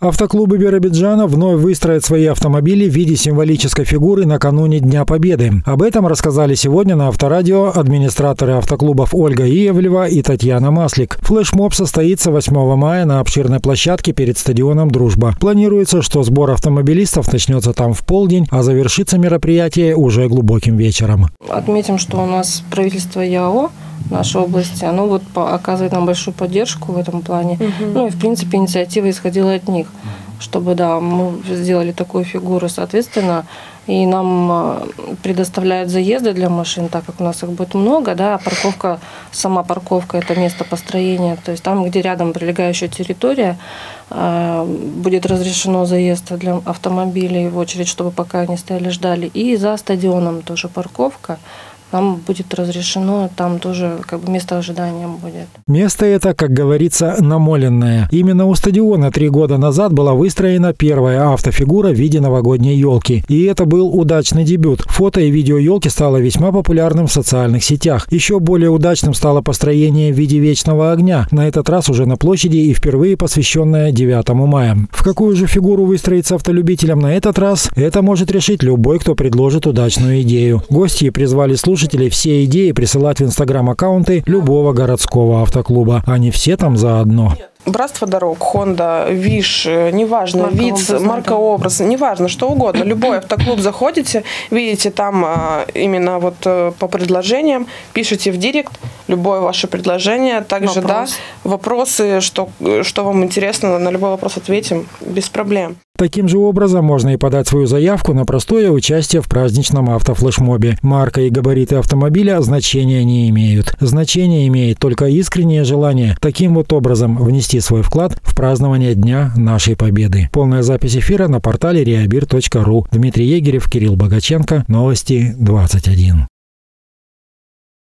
Автоклубы Биробиджана вновь выстроят свои автомобили в виде символической фигуры накануне Дня Победы. Об этом рассказали сегодня на Авторадио администраторы автоклубов Ольга Иевлева и Татьяна Маслик. Флешмоб состоится 8 мая на обширной площадке перед стадионом «Дружба». Планируется, что сбор автомобилистов начнется там в полдень, а завершится мероприятие уже глубоким вечером. Отметим, что у нас правительство ЯО нашей области, оно вот оказывает нам большую поддержку в этом плане. Угу. Ну и, в принципе, инициатива исходила от них, чтобы, да, мы сделали такую фигуру, соответственно, и нам э, предоставляют заезды для машин, так как у нас их будет много, да, а парковка, сама парковка – это место построения, то есть там, где рядом прилегающая территория, э, будет разрешено заезд для автомобилей в очередь, чтобы пока они стояли, ждали, и за стадионом тоже парковка, нам будет разрешено, там тоже как бы место ожидания будет. Место это, как говорится, намоленное. Именно у стадиона три года назад была выстроена первая автофигура в виде новогодней елки. И это был удачный дебют. Фото и видео елки стало весьма популярным в социальных сетях. Еще более удачным стало построение в виде вечного огня, на этот раз уже на площади и впервые посвященное 9 мая. В какую же фигуру выстроиться автолюбителям на этот раз, это может решить любой, кто предложит удачную идею. Гости призвали слушать слушателей все идеи присылать в инстаграм-аккаунты любого городского автоклуба. Они все там заодно. Братство дорог, Honda, Виш, э, неважно, марка вид, образ, марка образ, неважно, что угодно. Любой автоклуб заходите, видите там а, именно вот э, по предложениям, пишите в директ любое ваше предложение. Также, Вопрос. да, вопросы, что, что вам интересно, на любой вопрос ответим без проблем. Таким же образом можно и подать свою заявку на простое участие в праздничном автофлешмобе. Марка и габариты автомобиля значения не имеют. Значение имеет только искреннее желание таким вот образом внести свой вклад в празднование Дня нашей Победы. Полная запись эфира на портале reabir.ru. Дмитрий Егерев, Кирилл Богаченко. Новости 21.